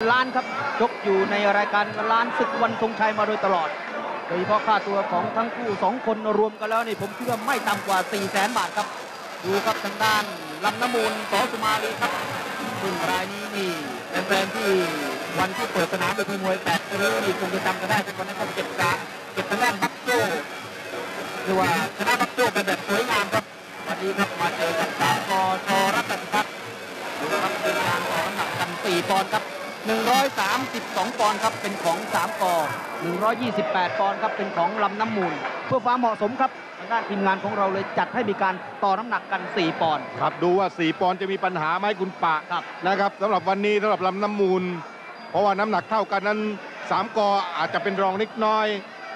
ล้านครับชกอยู่ในรายการล้านศึกวันทรงชัยมาโดยตลอด โดยเฉพาะค่าตัวของทั้งคู่สองคนรวมกันแล้วนี่ผมคิดว่าไม่ต่ำกว่า 4 0 0แสนบาทครับ ดูครับทางด้านลำน้ำมูลสอสุมาลีครับซึ่งรายนี้นี่เป็นแฟนๆที่วันที่เปิดสนามเวทีมวยแปดริ้วนี่คงจะจำกันได้เป็นวันนั้นเขาเก็บกาเก็บทางด้านบักโจ้หรือว่าชนะบักโจ้เป็นแบบสวยงามครับวันนี้ครับมาเจอกับสามกชรัตนพัฒน์ดูครับเป็นการต่อน้ำหนักกัน4ปอนด์ครับ 132 ปอนด์ครับเป็นของ3กอ128 ปอนด์ครับเป็นของลำน้ำมูล เพื่อความเหมาะสมครับทางด้านทีมงานของเราเลยจัดให้มีการต่อน้ำหนักกัน 4 ปอนด์ ครับดูว่า 4 ปอนด์จะมีปัญหาไหมคุณปะครับ นะครับสำหรับวันนี้สำหรับลำน้ำมูล เพราะว่าน้ำหนักเท่ากันนั้น3กออาจจะเป็นรองนิดน้อย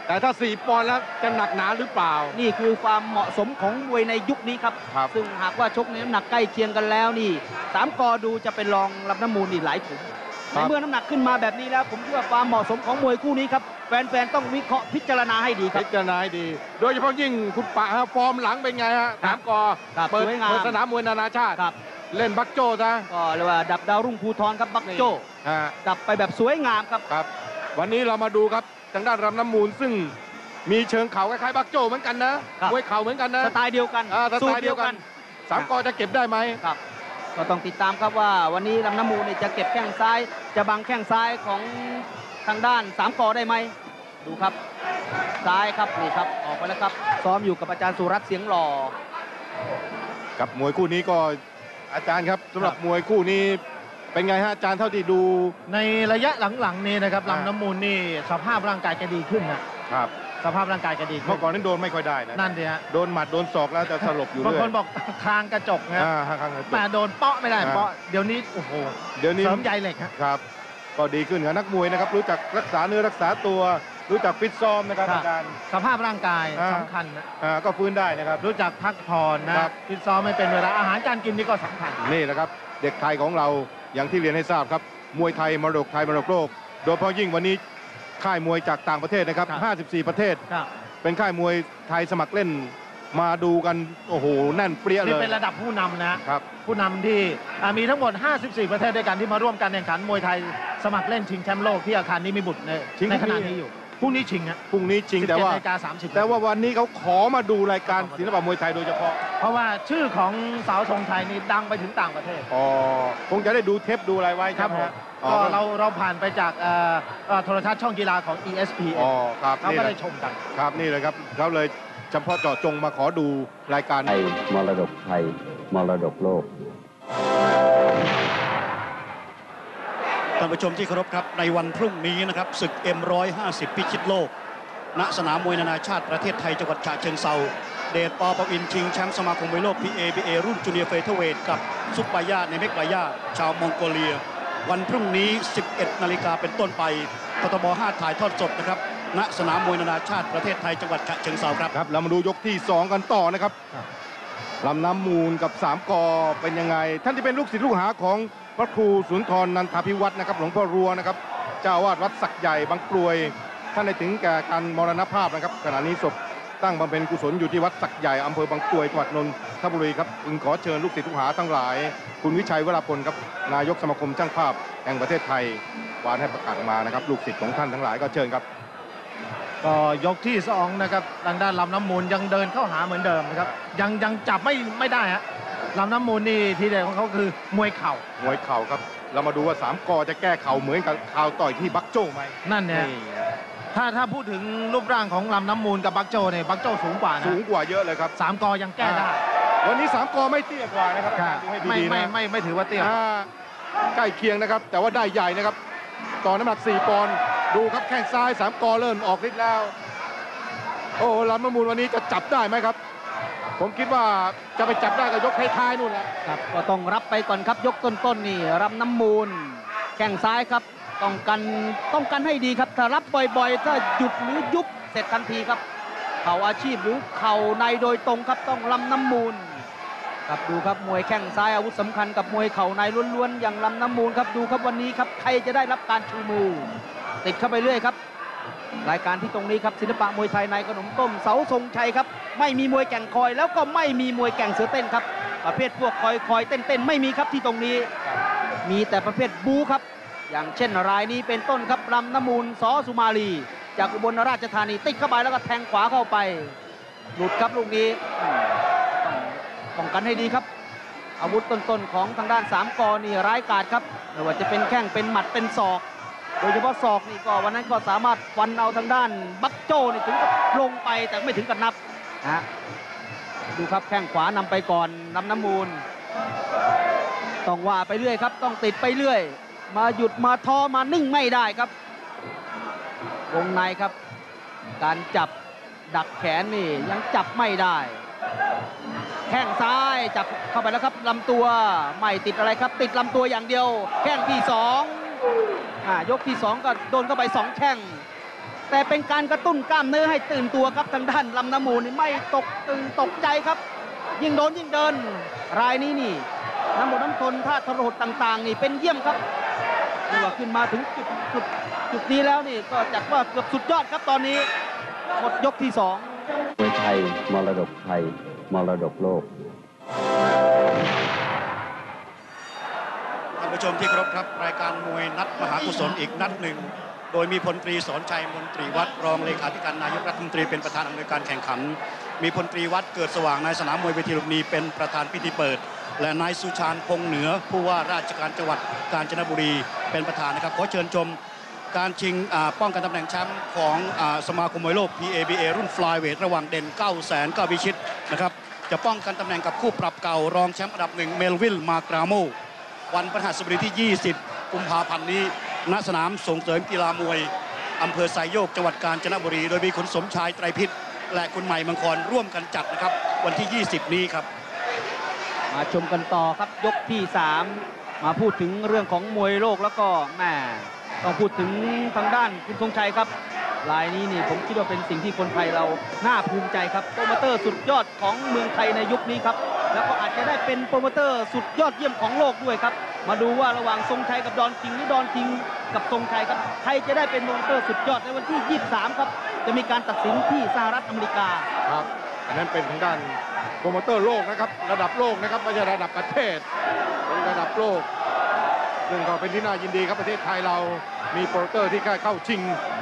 แต่ถ้า 4 ปอนด์แล้วจะหนักหนาหรือเปล่า นี่คือความเหมาะสมของมวยในยุคนี้ครับ ครับ ซึ่งหากว่าชกในน้ำหนักใกล้เคียงกันแล้วนี่สามกอดูจะเป็นรองลำน้ำมูลนี่หลายถุง ในเมื่อน้ำหนักขึ้นมาแบบนี้แล้วผมคิดว่าความเหมาะสมของมวยคู่นี้ครับแฟนๆต้องวิเคราะห์พิจารณาให้ดีครับพิจารณาให้ดี โดยเฉพาะยิ่งคุณปะฮะฟอร์มหลังเป็นไงฮะครัสาบมกอครับเปิดสวยงามเปิดสนามมวยนานาชาติครับเล่นบักโจ้ซะก็เรียกว่าดับดาวรุ่งภูทรครับบักโจอ่าดับไปแบบสวยงามครับครับ วันนี้เรามาดูครับทางด้านลำน้ำมูลซึ่งมีเชิงเขาคล้ายๆบักโจ้เหมือนกันนะครับมวยเข่าเหมือนกันนะสไตล์เดียวกันอ่าสสูไตตรล์เดียวกันสามกอจะเก็บได้ไหมครับ ก็ต้องติดตามครับว่าวันนี้ลำน้ำมูลเนี่ยจะเก็บแข้งซ้าย จะบังแข้งซ้ายของทางด้านสามกอได้ไหมดูครับ ซ้ายครับนี่ครับออกไปแล้วครับ ซ้อมอยู่กับอาจารย์สุรัตน์เสียงหล่อกับมวยคู่นี้ก็อาจารย์ครับสำหรับครับมวยคู่นี้เป็นไงฮะอาจารย์เท่าที่ดู ในระยะหลังๆนี้นะครับอ่าลำน้ำมูลนี่สภาพร่างกายแกดีขึ้นนะครับ สภาพร่างกายแกดีขึ้เมื่อก่อนนั้นโดนไม่ค่อยได้นะนั่นดิฮะ โดนหมัดโดนศอกแล้วจะสลบอยู่บางเรื่อคยนบอกคางกระจกนะอ่าข้างๆแหมาโดนเปาะไม่ได้อ่า เปาะเดี๋ยวนี้โอ้โหเดี๋ยวนี้ เสริมใยเหล็กฮะ ครับ ก็ดีขึ้นกับนักมวยนะครับ รู้จักรักษาเนื้อรักษาตัว รู้จักฟิตซ้อมนะครับ อาจารย์ สภาพร่างกายอ่า สำคัญนะอ่าก็ฟื้นได้นะครับ รู้จักพักผ่อนนะครับ ฟิตซ้อมไม่เป็นเวลาอาหารการกินนี่ก็สำคัญ นี่แหละครับ เด็กไทยของเราอย่างที่เรียนให้ทราบครับ มวยไทยมรดกไทยมรดกโลก โดยเฉพาะยิ่งวันนี้ ค่ายมวยจากต่างประเทศนะครับ 54 ประเทศ ครับเป็นค่ายมวยไทยสมัครเล่นมาดูกัน โอ้โห แน่นเปรี้ยนี่เลยเป็นระดับผู้นำนะ ครับ ผู้นำที่อ่ามีทั้งหมด 54 ประเทศด้วยกันที่มาร่วมการแข่งขันมวยไทยสมัครเล่นชิงแชมป์โลกที่อาคารนิมิบุตรในชิงในพรุ่ขงนี้ณะนี้อยู่พรุ่งนี้ชิงฮะพรุ่งนี้จริงแต่ว่า 17นาฬิกา30แต่ว่าวันนี้เขาขอมาดูรายการศิลปะมวยไทยโดยเฉพาะเพราะว่าชื่อของสาวทรงไทยนี่ดังไปถึงต่างประเทศ อ๋อคงจะได้ดูเทปดูอะไรไว้ครับใช่ไหผมฮะ อ๋อ ก็เราเราผ่านไปจากเอ่อเอ่อโทรทัศน์ช่องกีฬาของ ESPN อ๋อครับเขานี่ก็แหได้ละชมกัน ครับนี่เลยครับเขาเลยเฉพาะเจาะจงมาขอดูรายการไทยมรดกไทยมรดกโลก ท่านผู้ชมที่เคารพครับในวันพรุ่งนี้นะครับศึก M150 พิชิตโลก ณสนามมวยนานาชาติประเทศไทยจังหวัดฉะเชิงเทราเดชปอปอินชิงแชมป์สมาคมมวยโลก PABA รุ่น junior featherweight กับซุปบายาในเมกบายาชาวมองโกเลีย วันพรุ่งนี้ 11 นาฬิกาเป็นต้นไปททบ5ถ่ายทอดสดนะครับ ณ สนามมวยนานาชาติประเทศไทยจังหวัดฉะเชิงเทราครับ ครับเรามาดูยกที่ 2 กันต่อนะครับครับลำน้ำมูลกับสามกอเป็นยังไง ท่านที่เป็นลูกศิษย์ลูกหาของพระครูสุนทรนันทพิวัตรนะครับ หลวงพ่อรัวนะครับ เจ้าอาวาดวัดสักใหญ่บางกลวย ท่านได้ถึงแก่การมรณภาพนะครับขณะนี้ศพ ตั้งบำเพ็ญกุศลอยู่ที่วัดสักใหญ่อำเภอบางกลวยจังหวัดนนทบุรีครับจึงขอเชิญลูกศิษย์ลูกหาทั้งหลาย คุณวิชัยวราพลครับนายกสมาคมช่างภาพแห่งประเทศไทยวานให้ประกาศออกมานะครับ ลูกศิษย์ของท่านทั้งหลายก็เชิญครับก็ยกที่สองนะครับทางด้านลำน้ำมูลยังเดินเข้าหาเหมือนเดิมนะครับยังยังจับไม่ไม่ได้ฮะลำน้ำมูลนี่ทีเด็ดของเขาคือมวยเข่ามวยเข่าครับ เรามาดูว่าสามกอจะแก้เข่าเหมือนกับข่าวต่อยที่บักโจ้ไหมนั่นเนี่ยนี่ ถ้าถ้าพูดถึงรูปร่างของลำน้ำมูลกับบักโจเนี่ยบักโจสูงกว่านะสูงกว่าเยอะเลยครับสามกอยังแก้ได้ วันนี้สามกอไม่เตี้ยกว่านะครับครับดูให้ไม่ดีๆไม่นะไม่ไม่ถือว่าเตี้ยอ่าใกล้เคียงนะครับ แต่ว่าได้ใหญ่นะครับต่อน้ำหนัก 4 ปอนด์ดูครับแข้งซ้ายสามกอเริ่มออกฤทธิ์แล้ว โอ้โหลำน้ำมูลวันนี้จะจับได้ไหมครับ ผมคิดว่าจะไปจับได้กับยกท้ายๆนู่นแหละครับก็ต้องรับไปก่อนครับยกต้นๆนี่รำน้ำมูลแข้งซ้ายครับ ต้องกันต้องกันให้ดีครับถ้ารับบ่อยๆ ถ้าหยุดหรือยุบเสร็จทันทีครับ เข่าอาชีพหรือเข่าในโดยตรงครับต้องลำน้ำมูลครับดูครับมวยแข้งซ้ายอาวุธสำคัญกับมวยเข่าในล้วนๆอย่างลำน้ำมูลครับดูครับวันนี้ครับใครจะได้รับการชูมือติดเข้าไปเรื่อยครับ รายการที่ตรงนี้ครับศิลปะมวยไทยในขนมต้มเสาทรงชัยครับ ไม่มีมวยแก่งคอย แล้วก็ไม่มีมวยแก่งเสือเต้นครับ ประเภทพวกคอยคอยเต้นเต้นๆไม่มีครับที่ตรงนี้ มีแต่ประเภทบูครับ อย่างเช่นรายนี้เป็นต้นครับลำน้ำมูลสอสุมาลี จากอุบลราชธานีติดเข้าไปแล้วก็แทงขวาเข้าไป หลุดครับลูกนี้ต้องป้องกันให้ดีครับ อาวุธต้นๆของทางด้านสามกอนี่ร้ายกาจครับไม่ว่าจะเป็นแข้งเป็นหมัดเป็นศอก โดยเฉพาะศอกนี่ก็วันนั้นก็สามารถฟันเอาทางด้าน บักโจ้นี่ถึงกับลงไปแต่ไม่ถึงกับนับนะฮะดูครับแข้งขวานำไปก่อนนำน้ำมูล ต้องว่าไปเรื่อยครับ ต้องติดไปเรื่อย มาหยุดมาท้อมานิ่งไม่ได้ครับ วงในครับ การจับดักแขนนี่ยังจับไม่ได้ แข้งซ้ายจับเข้าไปแล้วครับลำตัวไม่ติดอะไรครับ ติดลำตัวอย่างเดียว แข้งที่สองอายกที่สองก็โดนเข้าไปสองแข้งแต่เป็นการกระตุ้นกล้ามเนื้อให้ตื่นตัวครับทางด้านลำน้ำมูลนี่ไม่ตกตื่นตกใจครับ ยิ่งโดนยิ่งเดิน รายนี้นี่น้ำหมดน้ำทนท่าทรหดต่าง ๆ นี่เป็นเยี่ยมครับ นี่ว่าขึ้นมาถึงจุดจุดจุดนี้แล้วนี่ก็จัดว่าเกือบสุดยอดครับตอนนี้หมดยกที่สองมวยไทยมรดกไทยมรดกโลกท่านผู้ชมที่เคารพครับ รายการมวยนัดมหากุศลอีกนัดหนึ่ง โดยมีพลตรีสอนชัยมนตรีวัดรองเลขาธิการนายกรัฐมนตรีเป็นประธานอำนวยการแข่งขัน มีพลตรีวัดเกิดสว่างนายสนามมวยเวทีลุมพินีเป็นประธานพิธีเปิด และนายสุชาญพงเหนือผู้ว่าราชการจังหวัดกาญจนบุรีเป็นประธานนะครับขอเชิญชมการชิงป้องกันตำแหน่งแชมป์ของอสมาคมมวยโลก PABA รุ่นฟลายเวทระหว่างเด่น 9 0 0 0 0 9วิชิตนะครับจะป้องกันตำแหน่งกับคู่ปรับเก่ารองแชมป์อันดับหนึ่งเมลวิลมากราโม วันพฤหัสบดีที่ 20 กุมภาพันธ์นี้ณสนามส่งเสริมกีฬามวยอำเภอไซโยกจังหวัดกาญจนบุรี โดยมีคุณสมชายไตรพิษและคุณใหม่มังกรร่วมกันจัดนะครับ วันที่ 20 นี้ครับ มาชมกันต่อครับยกที่ 3 มาพูดถึงเรื่องของมวยโลกแล้วก็แม่ต้องพูดถึงทางด้านคุณทรงชัยครับรายนี้นี่ผมคิดว่าเป็นสิ่งที่คนไทยเราน่าภูมิใจครับโปรโมเตอร์สุดยอดของเมืองไทยในยุคนี้ครับแล้วก็อาจจะได้เป็นโปรโมเตอร์สุดยอดเยี่ยมของโลกด้วยครับมาดูว่าระหว่างทรงชัยกับดอนคิงหรือดอนคิงกับทรงชัยครับใครจะได้เป็นโปรโมเตอร์สุดยอดในวันที่ 23 ครับจะมีการตัดสินที่สหรัฐอเมริกาครับ อันนั้นเป็นทางด้านโปรโมเตอร์โลกนะครับ ระดับโลกนะครับไม่ใช่ระดับประเทศเป็นระดับโลก ซึ่งก็เป็นที่น่ายินดีครับประเทศไทยเรามีโปรโมเตอร์ที่เข้าชิง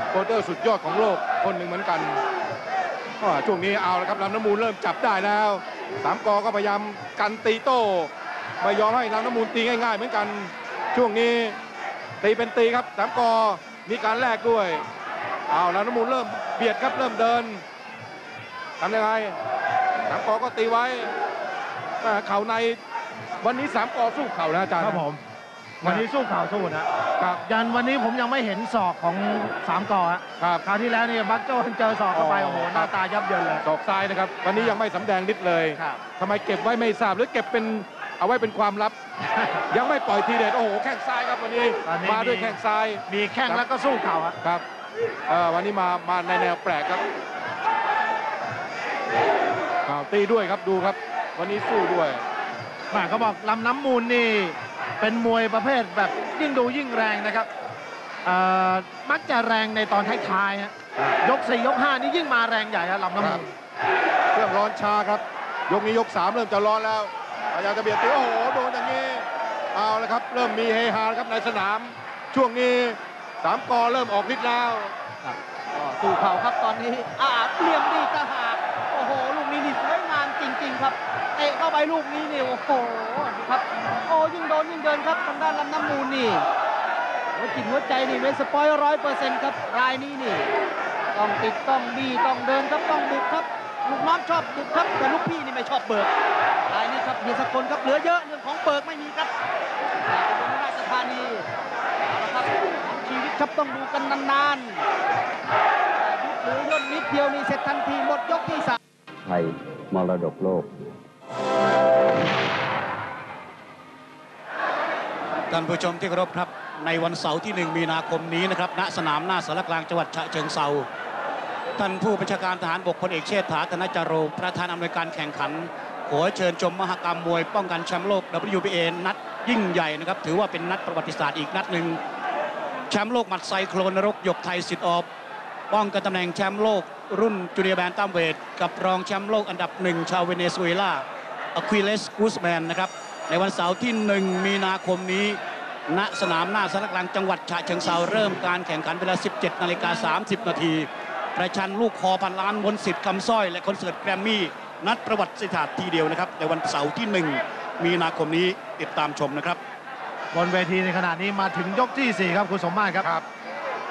โปรโมเตอร์สุดยอดของโลกคนหนึ่งเหมือนกันก็ช่วงนี้เอาละครับลำน้ำมูลเริ่มจับได้แล้วสามกอก็พยายามกันตีโต้ไม่ยอมให้ลำน้ำมูลตีง่าย ๆ เหมือนกัน ช่วงนี้ตีเป็นตีครับสามกอมีการแลกด้วยเอาลำน้ำมูลเริ่มเบียดครับเริ่มเดิน ทำยังไงสามกอก็ตีไว้แม่เข่าในวันนี้สามกอสู้เข่านะอาจารย์ครับผม วันนี้สู้ข่าวสู้นะครับยันวันนี้ผมยังไม่เห็นศอกของสามกอฮะครับคราวที่แล้วเนี่ยบักโจ้เจอศอกเข้าไปอ๋อโอ้โหหน้าตายับเยินเลยศอกซ้ายนะครับ วันนี้ยังไม่สำแดงนิดเลยครับทำไมเก็บไว้ไม่ทราบหรือเก็บเป็นเอาไว้เป็นความลับ ยังไม่ปล่อยทีเด็ดโอ้โหแข้งซ้ายครับวันนี้ตอนนี้มาด้วยแข้งซ้ายมีแข้งแล้วก็สู้เข่าฮะครับเอ่อวันนี้มามาในแนวแปลกครับ อ้าวตีด้วยครับดูครับ วันนี้สู้ด้วยแหม่เขาบอกลำน้ำมูลนี่เป็นมวยประเภทแบบยิ่งดูยิ่งแรงนะครับเอ่อมักจะแรงในตอนท้ายๆฮะยกสี่ยกห้านี่ยิ่งมาแรงใหญ่ฮะลำน้ำมูลเครื่องร้อนช้าครับ ยกนี้ยกสามเริ่มจะร้อนแล้วพยายามจะเบียดตีโอ้โหโดนอย่างนี้เอาละครับ เริ่มมีเฮฮาแล้วครับในสนาม ช่วงนี้สามกอเริ่มออกฤทธิ์แล้วครับก็สู้เข่าครับตอนนี้อ่าเปลี่ยมดีตะหา ครับเตะเข้าไปลูกนี้นี่โอ้โหครับโอ้ยิ่งโดนยิ่งเดินครับทางด้านลำน้ำมูลนี่หัวจิตหัวใจนี่เป็นสปอยร้อยเปอร์เซ็นต์ครับรายนี้นี่ ต้องติดต้องดีต้องเดินครับต้องบุกครับลูกน้องชอบบุกครับแต่ลูกพี่นี่ไม่ชอบเบิกรายนี้ครับเฮียสกลครับเหลือเยอะเรื่องของเบิกไม่มีครับราชธานีเอาละครับชีวิตครับต้องดูกันนานๆยุบหรือย่นนิดเดียวนี่เสร็จทันทีหมดยกที่สาม ไทย มรดกโลก ท่านผู้ชมที่เคารพครับ ในวันเสาร์ที่ 1 มีนาคมนี้นะครับ ณ สนามหน้าสารกลางจังหวัดฉะเชิงเซาท่านผู้บัญชาการทหารบกพลเอกเชษฐาธนจโร ประธานอำนวยการแข่งขัน ขอเชิญชมมหกรรมมวย ป้องกันแชมป์โลก WBA นัดยิ่งใหญ่นะครับ ถือว่าเป็นนัดประวัติศาสตร์อีกนัดหนึ่งแชมป์โลกหมัดไซโครนนรกหยกไทยสิทธิ์ออบป้องกันตำแหน่งแชมป์โลก รุ่นจูเนียร์แบนตัมเวทกับรองแชมป์โลกอันดับหนึ่งชาวเวเนซุเอลาอควิเลสกูสแมนนะครับในวันเสาร์ที่ 1 มีนาคมนี้ ณสนามหน้าศาลากลางจังหวัดฉะเชิงเทราเริ่มการแข่งขันเวลา 17 นาฬิกา 30 นาทีประชันลูกคอพันล้านมนต์สิทธิ์คำสร้อย และคอนเสิร์ตแกรมมี่นัดประวัติศาสตร์ทีเดียวนะครับ ในวันเสาร์ที่ 1 มีนาคมนี้ติดตามชมนะครับ บนเวทีในขณะนี้มาถึงยกที่ 4 ครับคุณสมมาตรครับครับ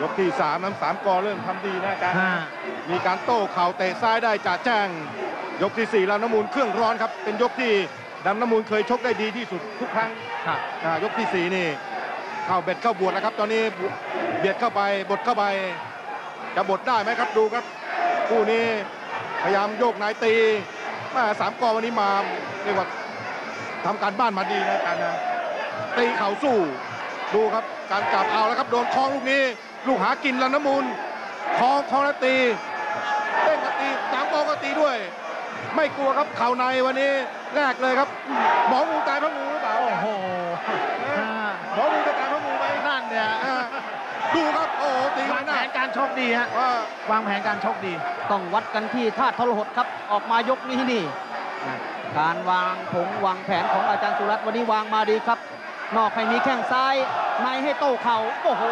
ยกที่3น้ำสามกอเริ่มทำดีนะอาจารย์ห้ามีการโต้เข่าเตะซ้ายได้จ่าแจ้ง ยกที่4ลำน้ำมูลเครื่องร้อนครับ เป็นยกที่ดำน้ำมูลเคยชกได้ดีที่สุดทุกครั้งครับอ่ายกที่4นี่เข้าเบ็ดเข้าบวชแล้วครับ ตอนนี้เบียดเข้าไปบดเข้าไป จะบดได้ไหมครับดูครับคู่นี้พยายามโยกนายตีแมาสามกอวันนี้มาเรียกว่าทำการบ้านมาดีนะอาจารย์นะตีเข่าสู้ดูครับการจับเอาแล้วครับ โดนคล้องลูกนี้ ลูกหากินลำน้ำมูลคล้องคล้องแล้วตีเด้งก็ตีสามกอก็ตีด้วย ไม่กลัวครับเข่าในวันนี้แรกเลยครับ หมองูตายเพราะงูหรือเปล่าโอ้โหห้าหมองูจะตายเพราะงูไหมนั่นเนี่ยอ่าดูครับ โอ้โหตีวาไว้งหแผน้านการชกดีฮะว่าวางแผนการชกดี ต้องวัดกันที่ท่าทรหดครับ ออกมายกนี้นี่นะการวางผงวางแผนของอาจารย์สุรัตน์วันนี้วางมาดีครับ นอกให้มีแข้งซ้าย ในให้โต้เข่าโอ้โห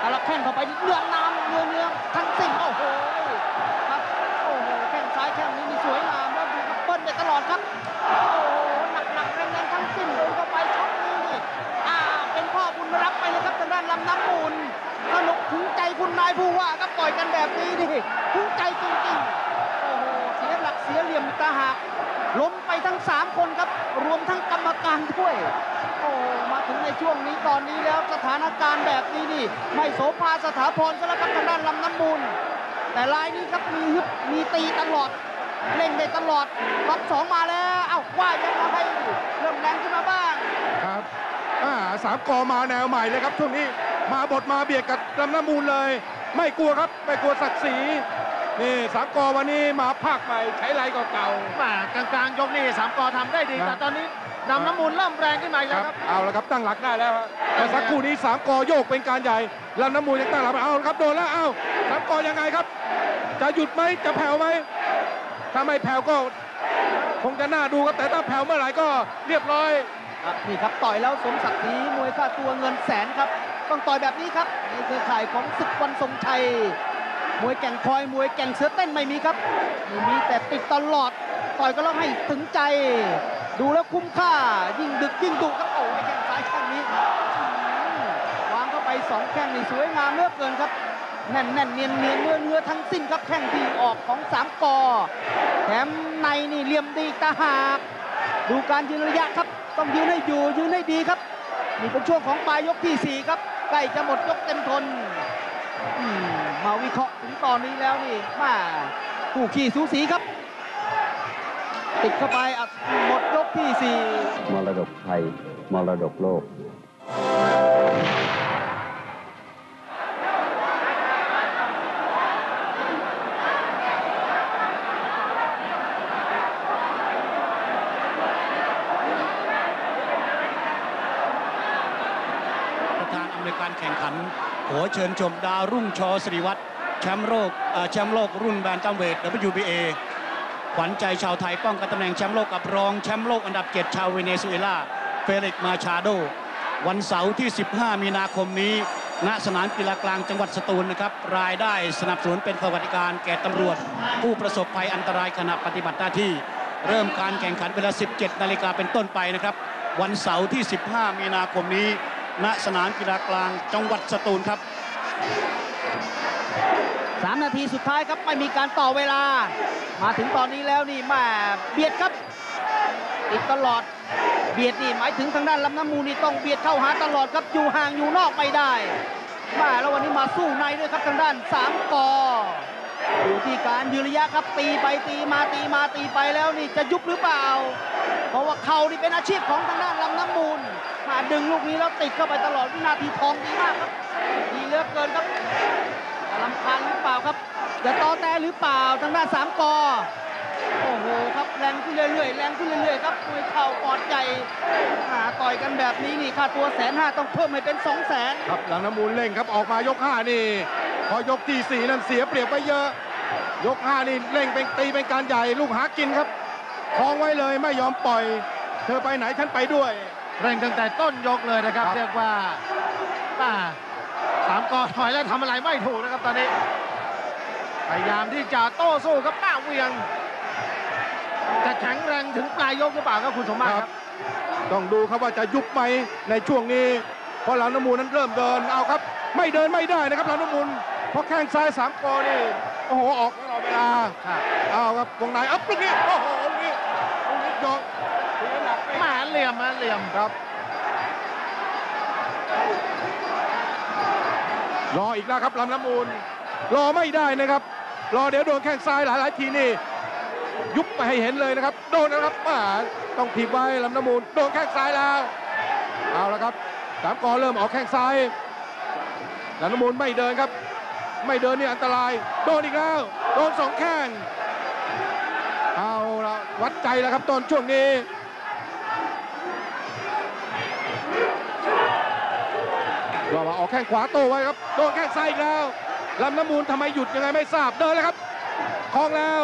แต่ละแข้งเข้าไปเรื่องน้ำเนื้อเนื้อทั้งสิ้นโอ้โหครับโอ้โหแข้งซ้ายแข้งนี้นี่สวยงามแล้วดูครับเปิ้ลไปตลอดครับโอ้โหหนักๆแรงๆทั้งสิ้นโดนเข้าไปช็อตนี้นี่อ่าเป็นพ่อบุญรับไปเลยครับทางด้านลำน้ำมูลสนุกถึงใจคุณนายผู้ว่าครับต่อยกันแบบนี้นี่ถึงใจจริงๆโอ้โหเสียหลักเสียเหลี่ยมตาหากล้มไปทั้ง3คนครับรวมทั้งกรรมการด้วย โอ้โหมาถึงในช่วงนี้ตอนนี้แล้วสถานการณ์แบบนี้นี่ ไม่โสภาสถาพรซะแล้วครับทางด้านลำน้ำมูล แต่ลายนี้ครับมีฮึบมีตีตลอดเล่งได้ตลอดรอบสองมาแล้วเอ้าว่ายังไงเริ่มแรงขึ้นมาบ้างครับอ่าสามกอมาแนวใหม่เลยครับช่วงนี้มาบทมาเบียดกับลำน้ำมูลเลย ไม่กลัวครับไม่กลัวศักดิ์ศรีนี่สามกอวันนี้มาภาคใหม่ใช้ไรเก่าแหมกลางๆยกนี่สามกอทำได้ดีครับแต่ตอนนี้ นำน้ำมูลเริ่มแรงขึ้นมาอีกๆคแล้วรับครับ เอาละครับตั้งหลักได้แล้วฮะแต่สักครู่นี้สามกอโยกเป็นการใหญ่ลำน้ำมูลยังตั้งหลักไม่เอาละครับโดนแล้วเอาสามกอยังไงครับ จะหยุดไหมจะแผ่วไหมถ้าไม่แผ่วก็คงจะน่าดูครับแต่ถ้าแผ่วเมื่อไหร่ก็เรียบร้อยครับนี่ครับต่อยแล้วสมศักดิ์ศรีมวยค่าตัวเงินแสนครับ ต้องต่อยแบบนี้ครับในเครือข่ายของศึกวันทรงชัย มวยแก่งคอยมวยแก่งเสือเต้นไม่มีครับไม่มีแต่ติดตลอด ต่อยก็ต้องให้ถึงใจ ดูแล้วคุ้มค่า ยิ่งดึกยิ่งดุครับ โอ้ยแข้งซ้ายแข้งนี้วางเข้าไปสองแข้งนี่สวยงามเหลือกเกินครับ แน่นแน่นเนียนเนียนเนื้อเนื้อทั้งสิ้นครับแข้งที่ออกของสามกอแถมในนี่เหลี่ยมดีตาหากดูการยืนระยะครับ ต้องยืนให้อยู่ยืนให้ดีครับนี่เป็นช่วงของปลายยกที่ 4 ครับใกล้จะหมดยกเต็มทนมมาวิเคราะห์ถึงตอนนี้แล้วนี่มาคู่ขี่สูสีครับ ติดเข้าไปอะหมดยกที่4มรดกไทย มรดกโลก ประธานอำนวยการแข่งขัน ขอเชิญชมดาวรุ่งช.ศิริวัฒน์แชมป์โลกอ่อแชมป์โลกรุ่นแบนตัมเวท WBA ขวัญใจชาวไทยป้องกันตำแหน่งแชมป์โลกกับรองแชมป์โลกอันดับ 7 ชาวเวเนซุเอลาเฟลิกมาชาโด วันเสาร์ที่ 15 มีนาคมนี้ณสนามกีฬากลางจังหวัดสตูลนะครับ รายได้สนับสนุนเป็นสวัสดิการแก่ตำรวจ ผู้ประสบภัยอันตรายขณะปฏิบัติหน้าที่ เริ่มการแข่งขันเวลา 17 นาฬิกาเป็นต้นไปนะครับ วันเสาร์ที่ 15 มีนาคมนี้ ณสนามกีฬากลางจังหวัดสตูลครับ 3 นาทีสุดท้ายครับไม่มีการต่อเวลา มาถึงตอนนี้แล้วนี่แมาเบียดครับติดตลอดเบียดนี่หมายถึงทางด้านลำน้ำมูลนี่ต้องเบียดเข้าหาตลอดครับอยู่ห่างอยู่นอกไม่ได้แมาแล้ววันนี้มาสู้ในด้วยครับทางด้านสามกออยู่ที่การยืนระยะครับตีไปตีมาตีมาตีไปแล้วนี่จะยุบหรือเปล่า เพราะว่าเข่านี่เป็นอาชีพของทางด้านลำน้ำมูลมาดึงลูกนี้แล้วติดเข้าไปตลอดวินาทีทองดีมากครับดีเหลือเกินครับ จะลำคาญหรือเปล่าครับจะต่อแต่หรือเปล่าทางด้านสามกอโอ้โหครับแรงขึ้นเรื่อยๆแรงขึ้นเรื่อยๆครับมวยเข่าปอดใหญ่หาต่อยกันแบบนี้นี่ค่าตัวแสนห้าต้องเพิ่มให้เป็นสองแสนครับหลังน้ำมูลเร่งครับออกมายก5นี่ พอยกที่4นั้นเสียเปรียบไปเยอะ ยก5นี่เร่งเป็นตีเป็นการใหญ่ลูกหากินครับคล้องไว้เลยไม่ยอมปล่อย เธอไปไหนฉันไปด้วย เร่งตั้งแต่ต้นยกเลยนะครับครับเรียกว่าป้า สามกอถอยแล้วทำอะไรไม่ถูกนะครับตอนนี้ พยายามที่จะโต้สู้กับป้าเหวียง จะแข็งแรงถึงปลายยกหรือเปล่าครับคุณสมมาตรครับ ต้องดูครับว่าจะยุบไหมในช่วงนี้ เพราะลำน้ำมูลนั้นเริ่มเดินเอาครับ ไม่เดินไม่ได้นะครับลำน้ำมูลเพราะแข้งซ้ายสามกอนี่โอ้โหออกตลอดเวลาครับเอาครับวงในอัพลูกนี้โอ้โหลูกนี้ลูกนี้ยกลูกนี้หนักแหมาเหลี่ยมมาเหลี่ยมครับ รออีกแล้วครับลำน้ำมูล รอไม่ได้นะครับ รอเดี๋ยวโดนแข้งซ้ายหลายๆทีนี่ยุบไปให้เห็นเลยนะครับ โดนนะครับอ่าต้องถีบไว้ลำน้ำมูล โดนแข้งซ้ายแล้วเอาละครับสามกอเริ่มออกแข้งซ้ายลำน้ำมูลไม่เดินครับ ไม่เดินนี่อันตราย โดนอีกแล้ว โดนสองแข้งเอาละวัดใจแล้วครับตอนช่วงนี้ ก็มาออกแข้งขวาโต้ไว้ครับ โดนแข้งซ้ายอีกแล้วลำน้ำมูลทำไมหยุดยังไงไม่ทราบเดินเลยครับคลองแล้ว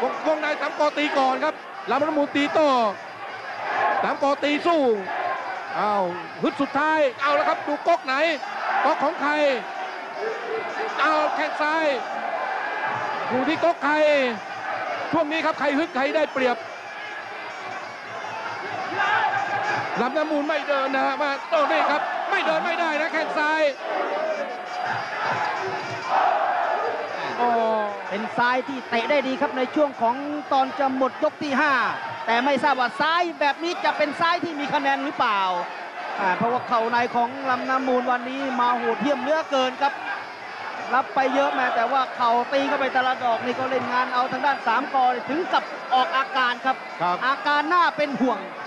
วงวงในสามกอตีก่อนครับลำน้ำมูลตีโต้สามกอตีสู้เอาฮึดสุดท้ายเอาแล้วครับ ดูก๊กไหนก๊กของใครเอาแข้งซ้ายดูที่ก๊กใครช่วงนี้ครับใครฮึดใครได้เปรียบลำน้ำมูลไม่เดินนะฮะมาโต้นี่ครับ เดินไม่ได้นะแข้งซ้ายโอ้เป็นซ้ายที่เตะได้ดีครับในช่วงของตอนจะหมดยกที่ 5 แต่ไม่ทราบว่าซ้ายแบบนี้จะเป็นซ้ายที่มีคะแนนหรือเปล่าอ่าเพราะว่าเข่าในของลำน้ำมูลวันนี้มาโหดเหี้ยมเหลือเกินครับ รับไปเยอะแม้แต่ว่าเข่าตีเข้าไปแต่ละดอกนี่ก็เล่นงานเอาทางด้านสามกอนี่ถึงกับออกอาการครับครับอาการน่าเป็นห่วงอะ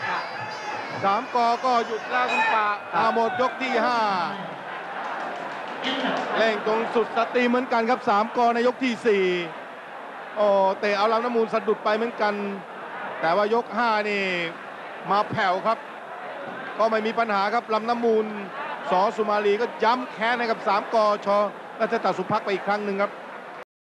สามกอก็หยุดแล้วคุณป่าอาหมดยกที่ห้าเร่งตรงสุดสตีเหมือนกันครับสามกอในยกที่สี่โอ้เตะเอาลำน้ำมูลสะดุดไปเหมือนกัน แต่ว่ายกห้านี่มาแผ่วครับ ก็ไม่มีปัญหาครับลำน้ำมูลสอสุมาลีก็ย้ำแค้นให้กับสามกอชอราชตาสุพักไปอีกครั้งหนึ่งครับ